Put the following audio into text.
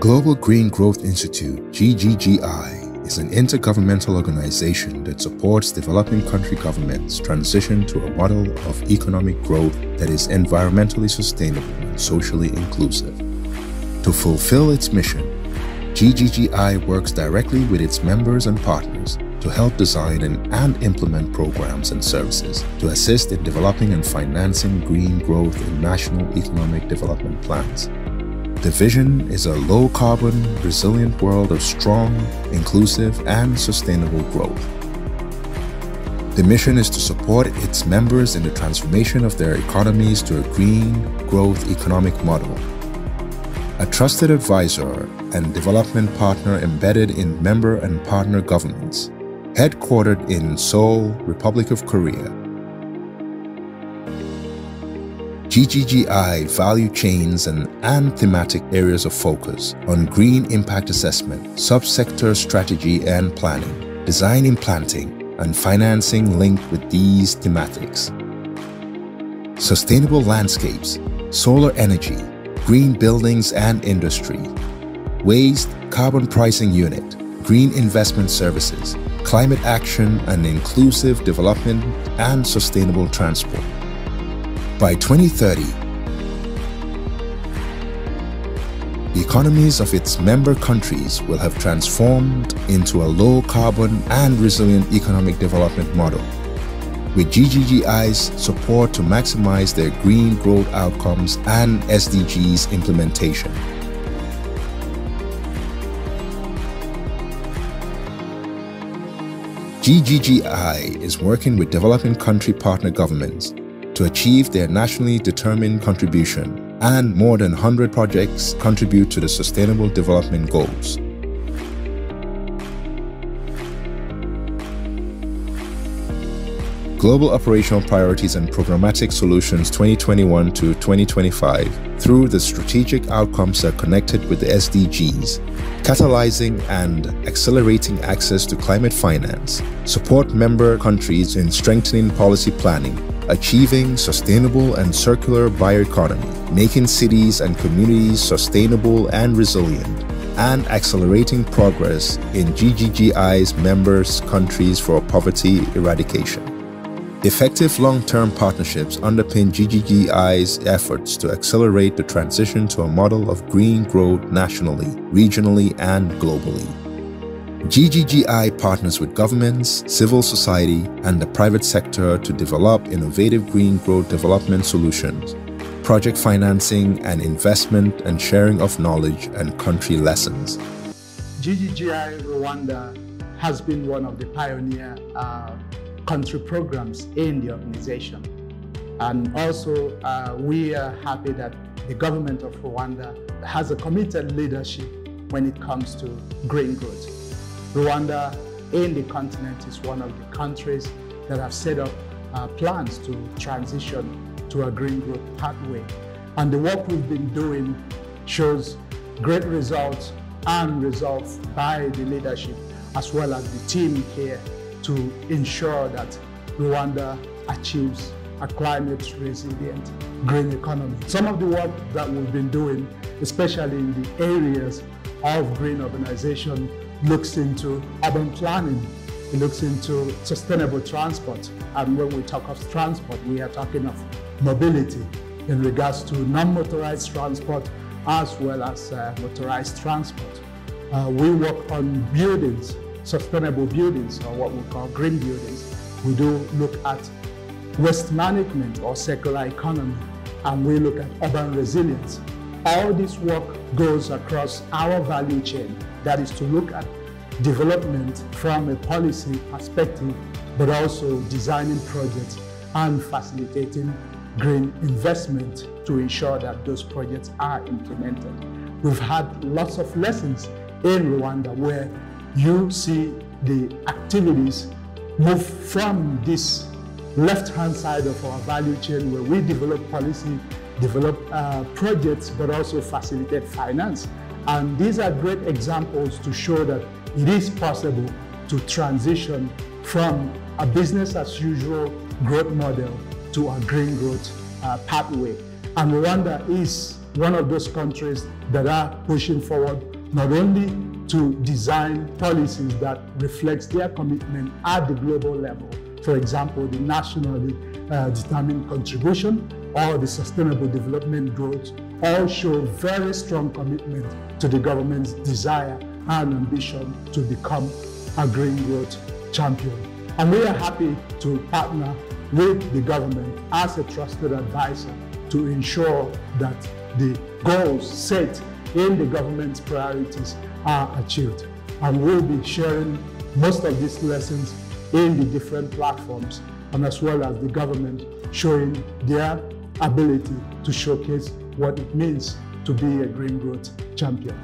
Global Green Growth Institute, GGGI, is an intergovernmental organization that supports developing country governments transition to a model of economic growth that is environmentally sustainable and socially inclusive. To fulfill its mission, GGGI works directly with its members and partners to help design and, and, implement programs and services to assist in developing and financing green growth in national economic development plans. The vision is a low carbon, resilient world of strong, inclusive, and sustainable growth. The mission is to support its members in the transformation of their economies to a green growth economic model. A trusted advisor and development partner embedded in member and partner governments, headquartered in Seoul, Republic of Korea, GGGI value chains and, and thematic areas of focus on green impact assessment, subsector strategy and planning, design implanting, and financing linked with these thematics. Sustainable landscapes, solar energy, green buildings and industry, waste, carbon pricing unit, green investment services, climate action and inclusive development and sustainable transport. By 2030, the economies of its member countries will have transformed into a low carbon and resilient economic development model, with GGGI's support to maximize their green growth outcomes and SDGs implementation. GGGI is working with developing country partner governments to achieve their nationally determined contribution, and more than 100 projects contribute to the Sustainable Development Goals. Global Operational Priorities and Programmatic Solutions 2021 to 2025 through the strategic outcomes that are connected with the SDGs, catalyzing and accelerating access to climate finance, support member countries in strengthening policy planning, achieving sustainable and circular bioeconomy, making cities and communities sustainable and resilient, and accelerating progress in GGGI's members' countries for poverty eradication. Effective long-term partnerships underpin GGGI's efforts to accelerate the transition to a model of green growth nationally, regionally, and globally. GGGI partners with governments, civil society, and the private sector to develop innovative green growth development solutions, project financing and investment and sharing of knowledge and country lessons. GGGI Rwanda has been one of the pioneer uh, country programs in the organization. And also, uh, we are happy that the government of Rwanda has a committed leadership when it comes to green growth. Rwanda in the continent is one of the countries that have set up uh, plans to transition to a green growth pathway. And the work we've been doing shows great results and results by the leadership as well as the team here to ensure that Rwanda achieves a climate resilient green economy. Some of the work that we've been doing, especially in the areas of green urbanization, looks into urban planning. It looks into sustainable transport. And when we talk of transport, we are talking of mobility in regards to non-motorized transport as well as uh, motorized transport. Uh, we work on buildings, sustainable buildings, or what we call green buildings. We do look at waste management or circular economy, and we look at urban resilience. All this work goes across our value chain that is to look at development from a policy perspective, but also designing projects and facilitating green investment to ensure that those projects are implemented. We've had lots of lessons in Rwanda where you see the activities move from this left-hand side of our value chain where we develop policy, develop uh, projects, but also facilitate finance. And these are great examples to show that it is possible to transition from a business as usual growth model to a green growth uh, pathway. And Rwanda is one of those countries that are pushing forward not only to design policies that reflects their commitment at the global level, for example, the nationally uh, determined contribution or the sustainable development goals, all show very strong commitment to the government's desire and ambition to become a green growth champion. And we are happy to partner with the government as a trusted advisor to ensure that the goals set in the government's priorities are achieved. And we'll be sharing most of these lessons in the different platforms and as well as the government showing their ability to showcase what it means to be a green growth champion.